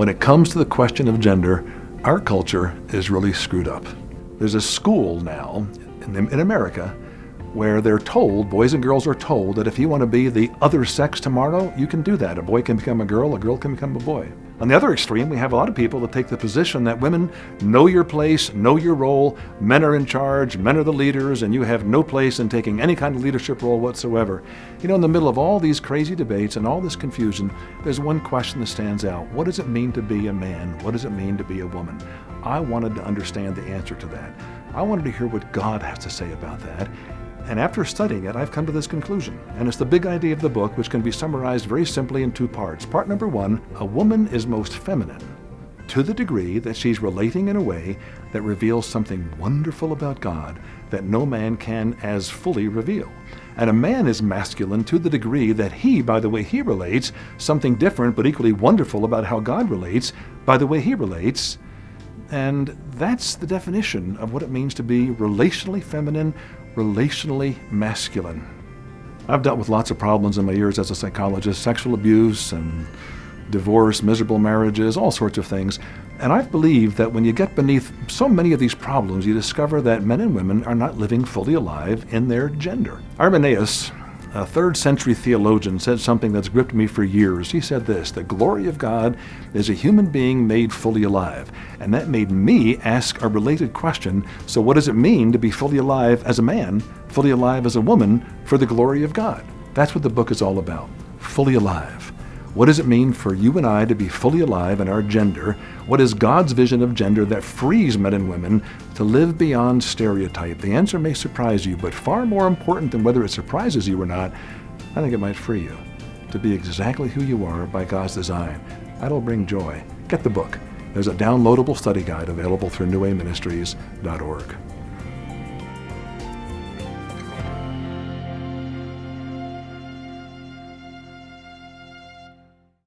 when it comes to the question of gender, our culture is really screwed up. There's a school now in, in America where they're told, boys and girls are told, that if you want to be the other sex tomorrow, you can do that. A boy can become a girl, a girl can become a boy. On the other extreme, we have a lot of people that take the position that women know your place, know your role, men are in charge, men are the leaders, and you have no place in taking any kind of leadership role whatsoever. You know, in the middle of all these crazy debates and all this confusion, there's one question that stands out. What does it mean to be a man? What does it mean to be a woman? I wanted to understand the answer to that. I wanted to hear what God has to say about that. And after studying it, I've come to this conclusion. And it's the big idea of the book, which can be summarized very simply in two parts. Part number one a woman is most feminine to the degree that she's relating in a way that reveals something wonderful about God that no man can as fully reveal. And a man is masculine to the degree that he, by the way he relates, something different but equally wonderful about how God relates, by the way he relates. And that's the definition of what it means to be relationally feminine relationally masculine. I've dealt with lots of problems in my years as a psychologist sexual abuse and divorce, miserable marriages, all sorts of things. And I've believed that when you get beneath so many of these problems, you discover that men and women are not living fully alive in their gender. Irenaeus a third century theologian, said something that's gripped me for years. He said this The glory of God is a human being made fully alive. And that made me ask a related question so, what does it mean to be fully alive as a man, fully alive as a woman, for the glory of God? That's what the book is all about fully alive. What does it mean for you and I to be fully alive in our gender? What is God's vision of gender that frees men and women to live beyond stereotype? The answer may surprise you, but far more important than whether it surprises you or not, I think it might free you to be exactly who you are by God's design. That'll bring joy. Get the book. There's a downloadable study guide available through newwayministries.org.